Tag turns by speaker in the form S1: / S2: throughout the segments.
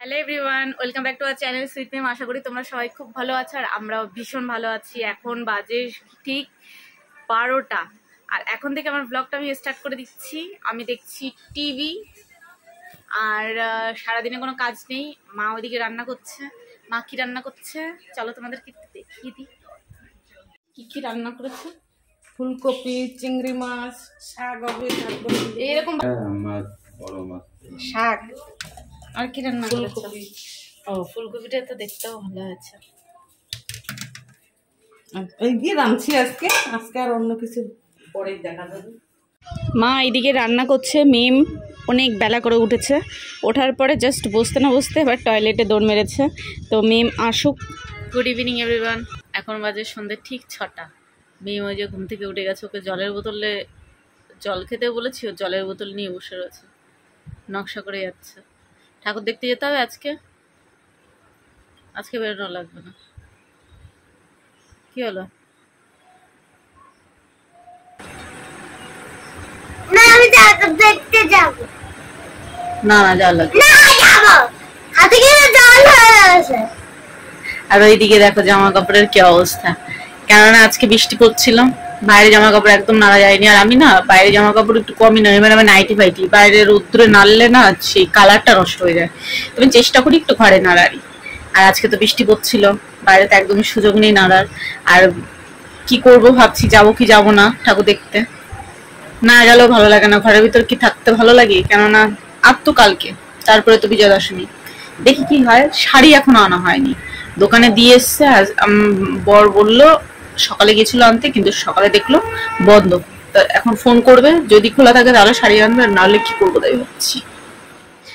S1: Hello everyone welcome back to our channel sweet ma'am আশা করি তোমরা সবাই খুব ভালো আছো আর আমরাও ভীষণ ভালো আছি। এখন বাজে ঠিক বারোটা। আর এখন থেকে আমার ব্লগটা আমি স্টার্ট করে দিচ্ছি। আমি দেখছি টিভি আর সারাদিনে কোনো কাজ নেই। মা ওইদিকে রান্না করছে মা কি রান্না করছে? চলো তোমাদেরকে একটু দেখিয়ে দিই। কি কি রান্না করেছে?
S2: ফুলকপি চিংড়ি মাছ শাক
S1: এরকম
S3: হ্যাঁ
S2: শাক।
S1: আর কি রান্না করেছে?
S2: ফুলকপি
S1: ও ফুলকপিটা তো দেখতেও ভালো হয়েছে।
S2: এই দিয়ে রাঁধছি আজকে। আজকে আর অন্য কিছু পরে দেখা যাবে
S1: মা এইদিকে রান্না করছে মিম অনেক বেলা করে উঠেছে। ওঠার পরে জাস্ট বসতে না বসতে এবার টয়লেটে দৌড় মেরেছে। তো মিম আসুক। গুড ইভিনিং এভরিওয়ান এখন বাজে সন্ধ্যে ঠিক ছটা। মিম ওই যে ঘুম থেকে উঠে গেছে ওকে জলের বোতলে জল খেতে বলেছি ও জলের বোতল নিয়ে বসে রয়েছে। নকশা করে যাচ্ছে। ঠাকুর দেখতে যেতে হবে আজকে? আজকে বেরোনো লাগবে না। কি হলো?
S4: আমি দেখতে যাব।
S1: না না যাওয়া লাগবে
S4: না। যাব। হাতে গিয়ে জল হয়ে
S1: আর ওইদিকে দেখো জামা কাপড়ের কি অবস্থা। কেননা আজকে বৃষ্টি পড়ছিল। বাইরে জামা কাপড় একদম নাড়া যায়নি। আর আমি না বাইরে জামা কাপড় একটু কমই নয় মানে আমার নাইটি ফাইটি বাইরে রৌদ্রে নাড়লে না সেই কালারটা নষ্ট হয়ে যায়। তুমি চেষ্টা করি একটু ঘরে নাড়ারই। আর আজকে তো বৃষ্টি পড়ছিল। বাইরে তো একদমই সুযোগ নেই নাড়ার। আর কি করব ভাবছি যাব কি যাব না ঠাকুর দেখতে। না গেলেও ভালো লাগে না। ঘরের ভিতর কি থাকতে ভালো লাগে? কেননা আর তো কালকে। তারপরে তো বিজয়া দশমী দেখি কি হয় শাড়ি এখনও আনা হয়নি। দোকানে দিয়ে এসছে উম, বর বলল সকালে গেছিল আনতে, কিন্তু সকালে দেখল বন্ধ। তা এখন ফোন করবে, যদি খোলা থাকে তাহলে শাড়ি আনবে, আর নাহলে কি করব তাই ভাবছি।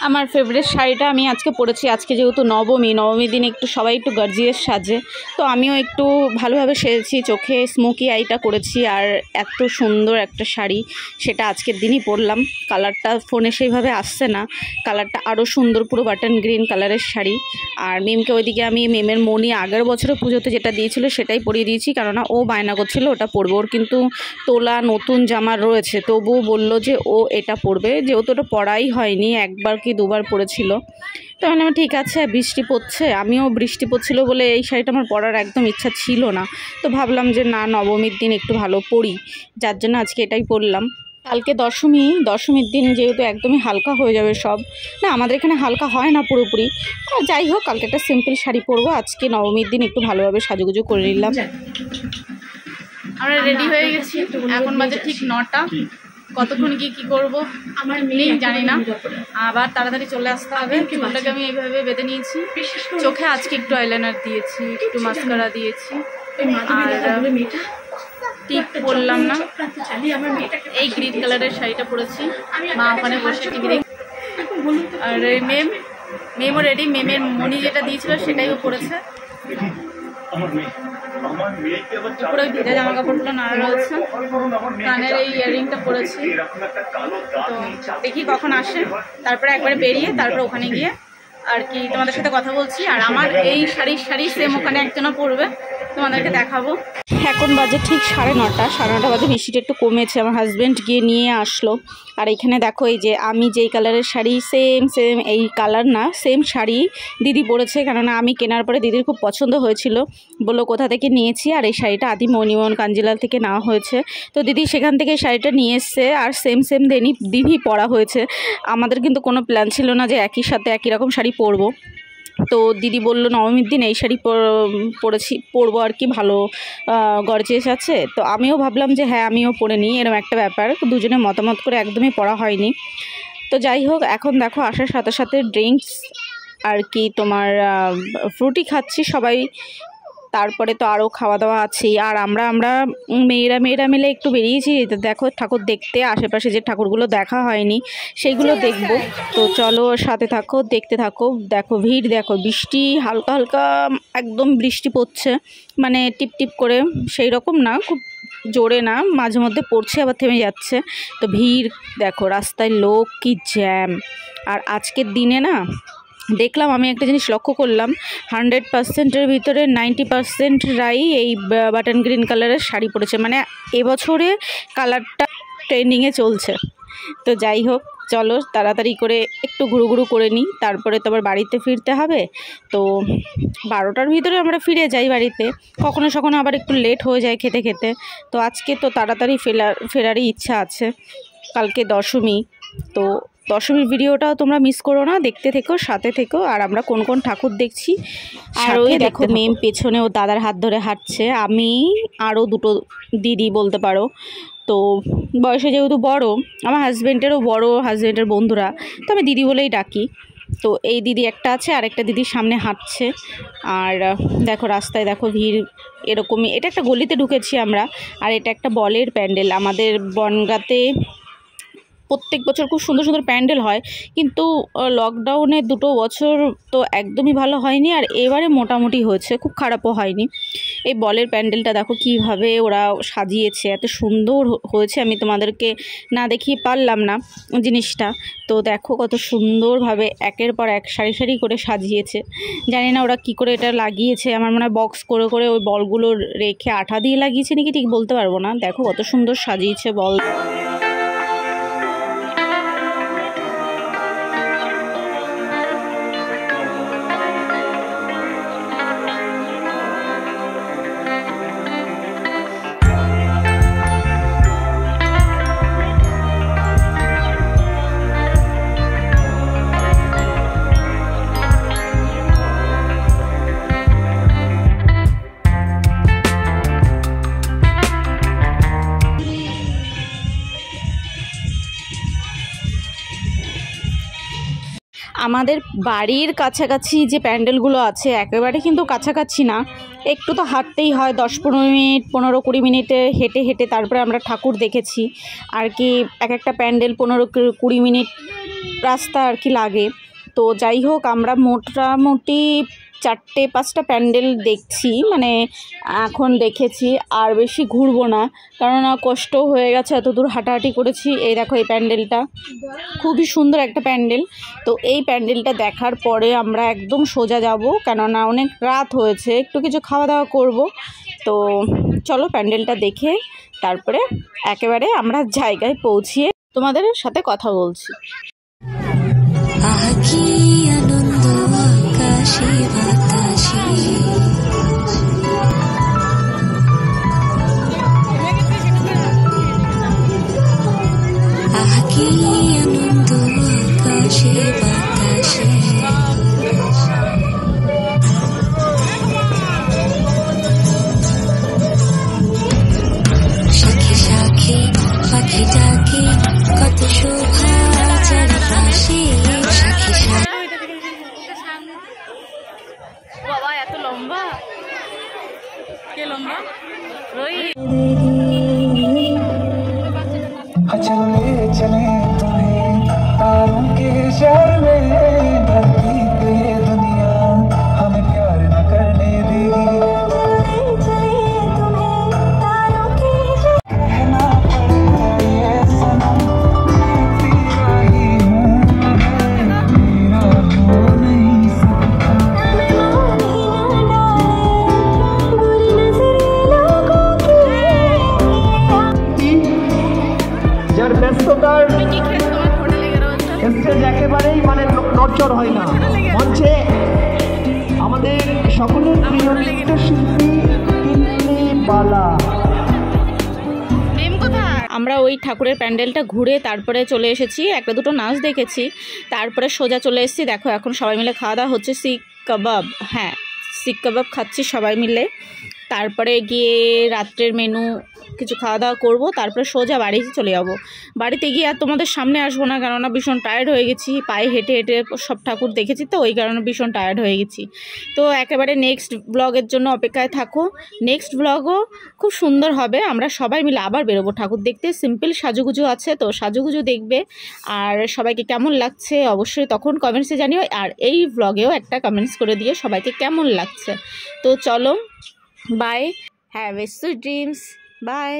S1: আমার ফেভারিট শাড়িটা আমি আজকে পরেছি। আজকে যেহেতু নবমী নবমী দিন একটু সবাই একটু গার্জিয়াস সাজে। তো আমিও একটু ভালোভাবে সেজেছি, চোখে স্মোকি আইটা করেছি আর এত সুন্দর একটা শাড়ি সেটা আজকের দিনই পরলাম। কালারটা ফোনে সেইভাবে আসছে না। কালারটা আরও সুন্দর, পুরো বাটন গ্রিন কালারের শাড়ি। আর মেমকে ওইদিকে আমি মেমের মনি আগের বছরে পুজোতে যেটা দিয়েছিল সেটাই পরিয়ে দিয়েছি, কেননা ও বায়না করছিল ওটা পরবে। ওর কিন্তু তোলা নতুন জামা রয়েছে, তবুও বলল যে ও এটা পরবে। যেহেতু ওটা পরাই হয়নি, একবার কি দুবার পরেছিল তো আমি ঠিক আছে, বৃষ্টি পড়ছে। আমিও বৃষ্টি পড়ছিল বলে এই শাড়িটা আমার পরার একদম ইচ্ছা ছিল না। তো ভাবলাম যে, না, নবমীর দিন একটু ভালো পরি। যার জন্য আজকে এটাই পরলাম। কালকে দশমী, দশমীর দিন যেহেতু একদমই হালকা হয়ে যাবে সব। না, আমাদের এখানে হালকা হয় না পুরোপুরি। যাই হোক, কালকে একটা সিম্পল শাড়ি পরবো। আজকে নবমীর দিন একটু ভালোভাবে সাজুগুজু করে নিলাম। আমরা রেডি হয়ে গেছি। এখন বাজে ঠিক নটা। কতক্ষণ গিয়ে কি করব? আমার নেই জানি না। আবার তাড়াতাড়ি চলে আসতে হবে। চুলটাকে আমি এইভাবে বেঁধে নিয়েছি। চোখে আজকে একটু আইলাইনার দিয়েছি একটু মাস্কারা দিয়েছি। আর টিপ পরলাম না। এই গ্রিন কালারের শাড়িটা পরেছি। মা ওখানে বসে টিভি দেখ আর এই মেম মেমও রেডি মেমের মনি যেটা দিয়েছিল সেটাই ও পরেছে। পুরো ভিজা জামা কাপড়গুলো নাড়া রয়েছে কানের এই ইয়াররিংটা পরেছি। তো দেখি কখন আসে। তারপরে একবারে বেরিয়ে তারপরে ওখানে গিয়ে আর কি তোমাদের সাথে কথা বলছি। আর আমার এই শাড়ির শাড়ি সেম ওখানে একজনও পরবে। তোমাদেরকে দেখাবো। এখন বাজে ঠিক সাড়ে নটা সাড়ে নটা বাজে, বৃষ্টিটা একটু কমেছে, আমার হাজব্যান্ড গিয়ে নিয়ে আসলো। আর এখানে দেখো এই যে আমি যেই কালারের শাড়ি সেম সেম এই কালার না সেম শাড়ি দিদি পরেছে, কেননা আমি কেনার পরে দিদির খুব পছন্দ হয়েছিল। বলল, কোথা থেকে নিয়েছি? আর এই শাড়িটা আদি মণিমোহন কাঞ্জিলাল থেকে নেওয়া হয়েছে। তো দিদি সেখান থেকে শাড়িটা নিয়ে এসছে, আর সেম সেম দিনই দিদি পরা হয়েছে। আমাদের কিন্তু কোনো প্ল্যান ছিল না যে একই সাথে একই রকম শাড়ি পরবো। তো দিদি বলল, নবমীর দিন এই শাড়ি পর- পরেছি, পরবো আর কি, ভালো গরজেস আছে। তো আমিও ভাবলাম যে হ্যাঁ আমিও পরে নিই এরকম একটা ব্যাপার। দুজনে মতামত করে একদমই পড়া হয়নি। তো যাই হোক, এখন দেখো আসার সাথে সাথে ড্রিঙ্কস আর কি তোমার ফ্রুটি খাচ্ছি সবাই। তারপরে তো আরও খাওয়া দাওয়া আছেই। আর আমরা আমরা মেয়েরা মেয়েরা মিলে একটু বেরিয়েছি। দেখো, ঠাকুর দেখতে, আশেপাশে যে ঠাকুরগুলো দেখা হয়নি, সেইগুলো দেখব। তো চলো সাথে থাকো, দেখতে থাকো। দেখো ভিড়, দেখো বৃষ্টি, হালকা হালকা একদম বৃষ্টি পড়ছে। মানে টিপ টিপ করে, সেই রকম না, খুব জোরে না, মাঝে মধ্যে পড়ছে, আবার থেমে যাচ্ছে। তো ভিড়, দেখো, রাস্তায় লোক কি জ্যাম। আর আজকের দিনে না দেখলাম, আমি একটা জিনিস লক্ষ্য করলাম হান্ড্রেড পার্সেন্টের ভিতরে নাইনটি পার্সেন্টরাই এই বাটন গ্রিন কালারের শাড়ি পরেছে। মানে এবছরে কালারটা ট্রেন্ডিংয়ে চলছে। তো যাই হোক, চলো তাড়াতাড়ি করে একটু ঘুরু ঘুরু করে নিই। তারপরে তো আবার বাড়িতে ফিরতে হবে। তো বারোটার ভিতরে আমরা ফিরে যাই বাড়িতে। কখনো সখনো আবার একটু লেট হয়ে যায় খেতে খেতে। তো আজকে তো তাড়াতাড়ি ফেরার ফেরারই ইচ্ছা আছে। কালকে দশমী। তো দশমীর ভিডিওটাও তোমরা মিস করো না দেখতে থেকো সাথে থেকো আর আমরা কোন কোন ঠাকুর দেখছি আর ওই দেখো মেম পেছনে ও দাদার হাত ধরে হাঁটছে আমি আরও দুটো দিদি বলতে পারো তো বয়সে যেহেতু বড় আমার হাজব্যান্ডেরও বড় হাজব্যান্ডের বন্ধুরা তো আমি দিদি বলেই ডাকি তো এই দিদি একটা আছে আর একটা দিদির সামনে হাঁটছে আর দেখো রাস্তায় দেখো ভিড় এরকমই এটা একটা গলিতে ঢুকেছি আমরা আর এটা একটা বলের প্যান্ডেল আমাদের বনগাতে প্রত্যেক বছর খুব সুন্দর সুন্দর প্যান্ডেল হয়। কিন্তু লকডাউনে দুটো বছর তো একদমই ভালো হয়নি আর এবারে মোটামুটি হয়েছে, খুব খারাপও হয়নি। এই বলের প্যান্ডেলটা দেখো কীভাবে ওরা সাজিয়েছে, এত সুন্দর হয়েছে, আমি তোমাদেরকে না দেখিয়ে পারলাম না জিনিসটা। তো দেখো কত সুন্দরভাবে একের পর এক সারি সারি করে সাজিয়েছে। জানি না ওরা কি করে এটা লাগিয়েছে, আমার মনে হয় বক্স করে করে ওই বলগুলো রেখে আঠা দিয়ে লাগিয়েছে নাকি ঠিক বলতে পারব না। দেখো কত সুন্দর সাজিয়েছে বল। আমাদের বাড়ির কাছাকাছি যে প্যান্ডেলগুলো আছে, একেবারে কিন্তু কাছাকাছি না। একটু তো হাঁটতেই হয়, দশ পনেরো মিনিট, পনেরো কুড়ি মিনিটে হেঁটে হেঁটে তারপরে আমরা ঠাকুর দেখেছি। আর কি এক একটা প্যান্ডেল পনেরো কুড়ি মিনিট রাস্তা আর কি লাগে। তো যাই হোক, আমরা মোটামুটি চারটে পাঁচটা প্যান্ডেল দেখছি মানে এখন দেখেছি আর বেশি ঘুরবো না। কেননা কষ্ট হয়ে গেছে, এত দূর হাঁটাহাঁটি করেছি। এই দেখো এই প্যান্ডেলটা, খুবই সুন্দর একটা প্যান্ডেল। তো এই প্যান্ডেলটা দেখার পরে আমরা একদম সোজা যাব, কেননা অনেক রাত হয়েছে, একটু কিছু খাওয়া দাওয়া করব। তো চলো প্যান্ডেলটা দেখে তারপরে একেবারে আমরা জায়গায় পৌঁছিয়ে তোমাদের সাথে কথা বলছি।
S5: আকাশে বাতাসে। আহ কি আনন্দ আকাশে
S6: के चले। ন- হয় না। মঞ্চে আমাদের সকলের প্রিয় নৃত্যশিল্পী তিন্নি বালা।
S1: আমরা ওই ঠাকুরের প্যান্ডেলটা ঘুরে তারপরে চলে এসেছি একটা দুটো নাচ দেখেছি। তারপরে সোজা চলে এসেছি দেখো এখন সবাই মিলে খাওয়া দাওয়া হচ্ছে শিক কাবাব। হ্যাঁ শিক কাবাব খাচ্ছি সবাই মিলে। তারপরে গিয়ে রাত্রের মেনু কিছু খাওয়া দাওয়া করব, তারপরে সোজা বাড়ি চলে যাব। বাড়িতে গিয়ে আর তোমাদের সামনে আসব না কেননা ভীষণ টায়ার্ড হয়ে গেছি। পায়ে হেঁটে হেঁটে সব ঠাকুর দেখেছি তো, ওই কারণে ভীষণ টায়ার্ড হয়ে গেছি। তো একেবারে নেক্সট ব্লগের জন্য অপেক্ষায় থাকো। নেক্সট ব্লগও খুব সুন্দর হবে, আমরা সবাই মিলে আবার বেরোবো। ঠাকুর দেখতে সিম্পল সাজুগুজু আছে, তো সাজুগুজু দেখবে। আর সবাইকে কেমন লাগছে অবশ্যই তখন কমেন্টসে জানিও। আর এই ব্লগেও একটা কমেন্টস করে দিয়ে সবাইকে কেমন লাগছে। তো চলো bye
S2: have a sweet dreams bye